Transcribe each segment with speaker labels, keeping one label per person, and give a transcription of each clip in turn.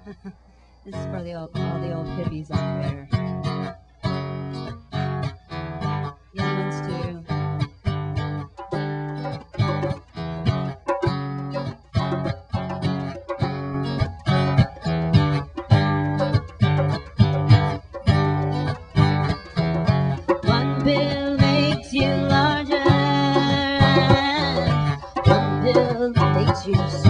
Speaker 1: this is for the old, all the old hippies out there. Young ones too. One makes you larger. One makes you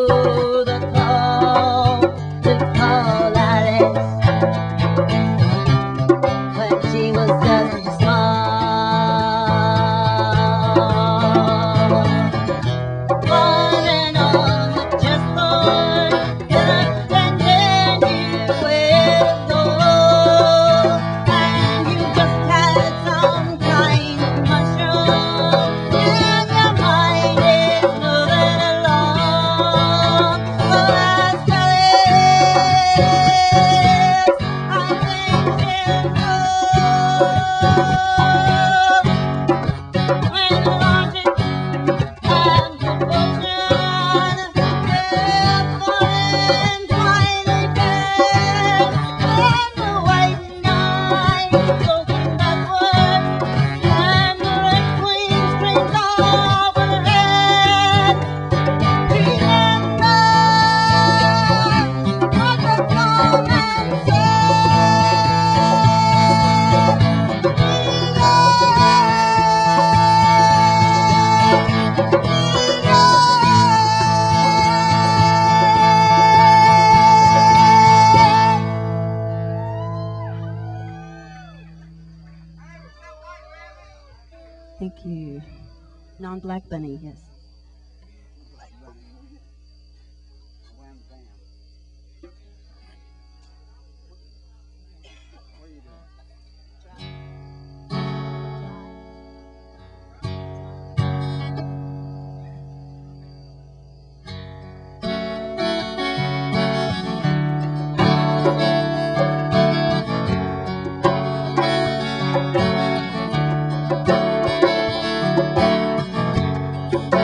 Speaker 1: Thank you. Non-black bunny, yes.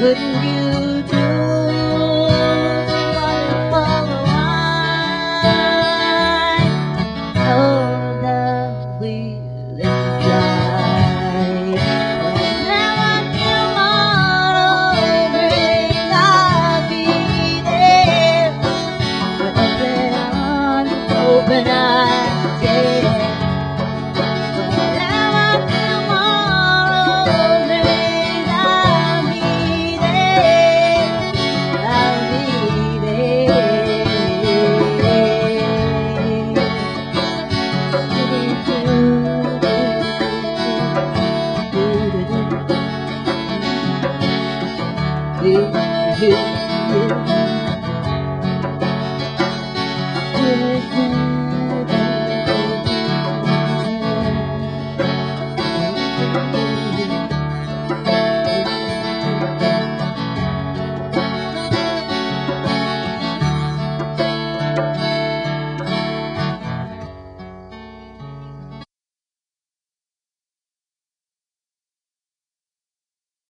Speaker 1: couldn't you open